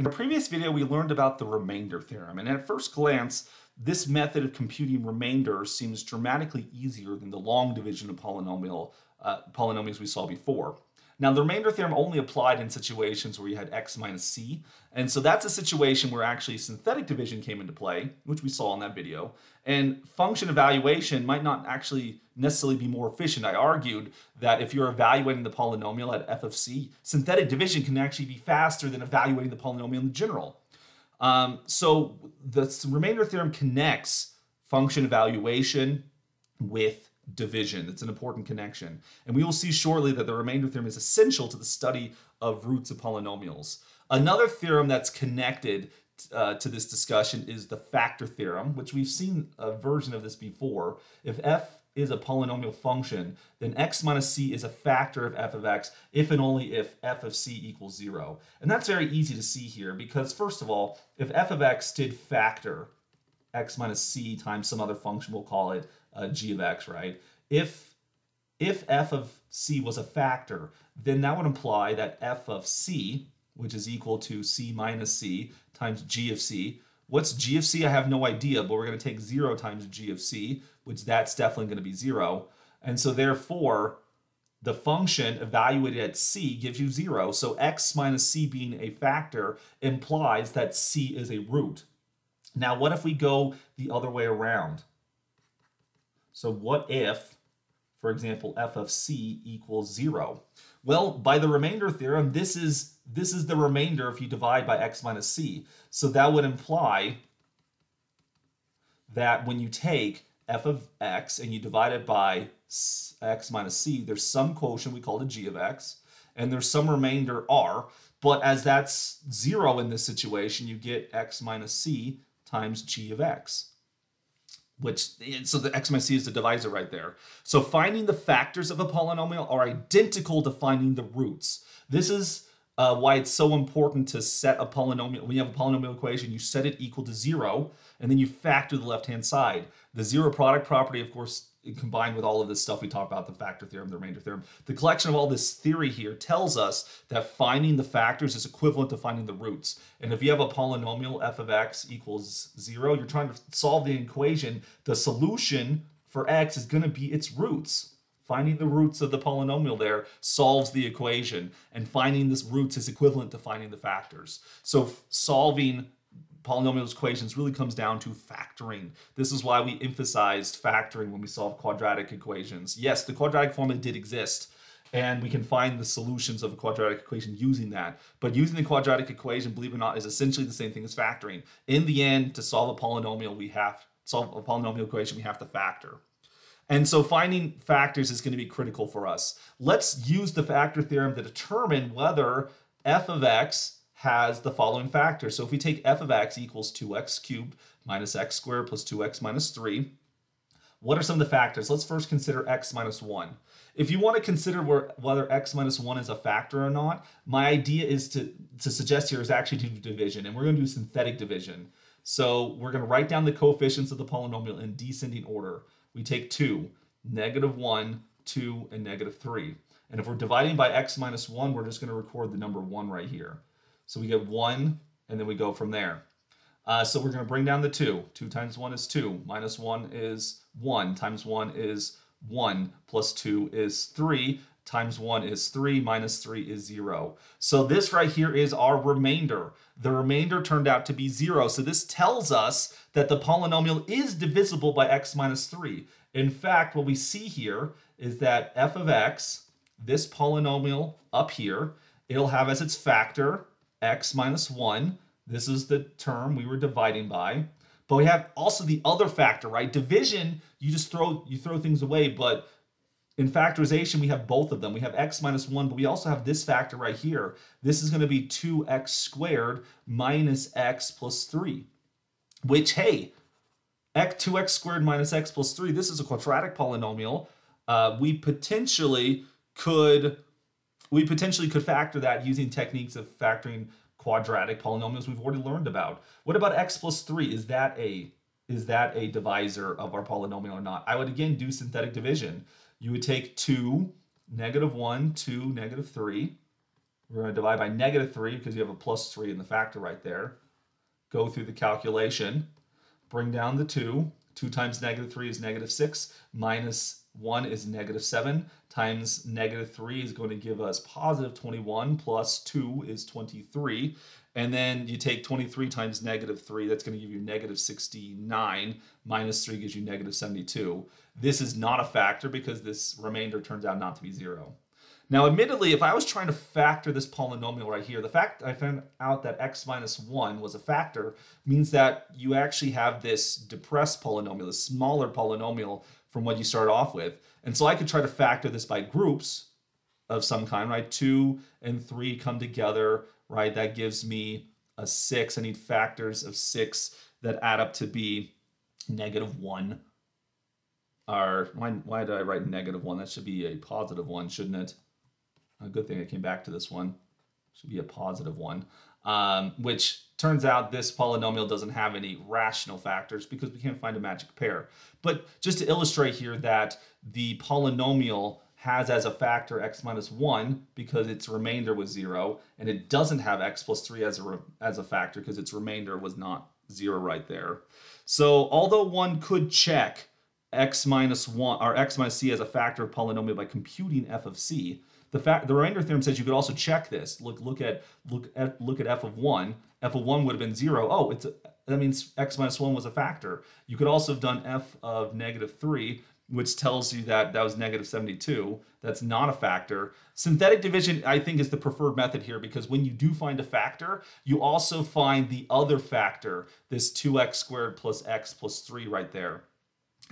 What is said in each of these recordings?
In a previous video, we learned about the remainder theorem, and at first glance, this method of computing remainders seems dramatically easier than the long division of polynomial uh, polynomials we saw before. Now, the remainder theorem only applied in situations where you had x minus c, and so that's a situation where actually synthetic division came into play, which we saw in that video, and function evaluation might not actually necessarily be more efficient. I argued that if you're evaluating the polynomial at f of c, synthetic division can actually be faster than evaluating the polynomial in general. Um, so the remainder theorem connects function evaluation with division. It's an important connection. And we will see shortly that the remainder theorem is essential to the study of roots of polynomials. Another theorem that's connected uh, to this discussion is the factor theorem, which we've seen a version of this before. If f is a polynomial function, then x minus c is a factor of f of x if and only if f of c equals zero. And that's very easy to see here because first of all, if f of x did factor x minus c times some other function, we'll call it uh, g of x, right? If, if f of c was a factor, then that would imply that f of c, which is equal to c minus c times g of c, What's g of c? I have no idea, but we're going to take 0 times g of c, which that's definitely going to be 0. And so therefore, the function evaluated at c gives you 0. So x minus c being a factor implies that c is a root. Now, what if we go the other way around? So what if, for example, f of c equals 0? Well, by the remainder theorem, this is this is the remainder if you divide by x minus c. So that would imply that when you take f of x and you divide it by x minus c, there's some quotient we call it g of x, and there's some remainder r, but as that's zero in this situation, you get x minus c times g of x which so the x minus c is the divisor right there. So finding the factors of a polynomial are identical to finding the roots. This is uh, why it's so important to set a polynomial. When you have a polynomial equation, you set it equal to zero, and then you factor the left-hand side. The zero product property, of course, combined with all of this stuff we talk about, the factor theorem, the remainder theorem, the collection of all this theory here tells us that finding the factors is equivalent to finding the roots. And if you have a polynomial f of x equals zero, you're trying to solve the equation, the solution for x is going to be its roots. Finding the roots of the polynomial there solves the equation, and finding this roots is equivalent to finding the factors. So solving polynomial equations really comes down to factoring. This is why we emphasized factoring when we solve quadratic equations. Yes, the quadratic formula did exist, and we can find the solutions of a quadratic equation using that. But using the quadratic equation, believe it or not, is essentially the same thing as factoring. In the end, to solve a polynomial, we have solve a polynomial equation, we have to factor. And so finding factors is going to be critical for us. Let's use the factor theorem to determine whether f of x has the following factors. So if we take f of x equals 2x cubed minus x squared plus 2x minus 3, what are some of the factors? Let's first consider x minus 1. If you want to consider where, whether x minus 1 is a factor or not, my idea is to, to suggest here is actually to do division, and we're going to do synthetic division. So we're going to write down the coefficients of the polynomial in descending order. We take 2, negative 1, 2, and negative 3. And if we're dividing by x minus 1, we're just going to record the number 1 right here. So we get 1, and then we go from there. Uh, so we're going to bring down the 2. 2 times 1 is 2. Minus 1 is 1. Times 1 is 1. Plus 2 is 3. Times 1 is 3. Minus 3 is 0. So this right here is our remainder. The remainder turned out to be 0. So this tells us that the polynomial is divisible by x minus 3. In fact, what we see here is that f of x, this polynomial up here, it'll have as its factor x minus 1. This is the term we were dividing by. But we have also the other factor, right? Division, you just throw you throw things away, but in factorization, we have both of them. We have x minus 1, but we also have this factor right here. This is going to be 2x squared minus x plus 3, which, hey, x 2x squared minus x plus 3, this is a quadratic polynomial. Uh, we potentially could we potentially could factor that using techniques of factoring quadratic polynomials we've already learned about. What about x plus 3? Is that a is that a divisor of our polynomial or not? I would again do synthetic division. You would take 2, negative 1, 2, negative 3. We're going to divide by negative 3 because you have a plus 3 in the factor right there. Go through the calculation. Bring down the 2. 2 times negative 3 is negative 6. Minus 1 is negative 7. Times negative 3 is going to give us positive 21. Plus 2 is 23. And then you take 23 times negative 3. That's going to give you negative 69. Minus 3 gives you negative 72. This is not a factor because this remainder turns out not to be 0. Now, admittedly, if I was trying to factor this polynomial right here, the fact I found out that x minus 1 was a factor means that you actually have this depressed polynomial, this smaller polynomial from what you start off with. And so I could try to factor this by groups of some kind, right? 2 and 3 come together, right? That gives me a 6. I need factors of 6 that add up to be negative 1. Or why, why did I write negative 1? That should be a positive 1, shouldn't it? A good thing I came back to this one. Should be a positive one. Um, which turns out this polynomial doesn't have any rational factors because we can't find a magic pair. But just to illustrate here that the polynomial has as a factor x minus 1 because its remainder was 0, and it doesn't have x plus 3 as a, as a factor because its remainder was not 0 right there. So although one could check x minus 1 or x minus c as a factor of polynomial by computing f of c, the fact the remainder theorem says you could also check this. Look look at look at look at f of one. f of one would have been zero. Oh, it's a, that means x minus one was a factor. You could also have done f of negative three, which tells you that that was negative 72. That's not a factor. Synthetic division, I think, is the preferred method here because when you do find a factor, you also find the other factor, this 2x squared plus x plus 3 right there.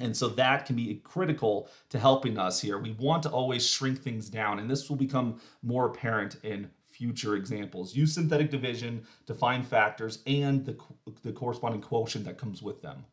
And so that can be critical to helping us here. We want to always shrink things down, and this will become more apparent in future examples. Use synthetic division to find factors and the, the corresponding quotient that comes with them.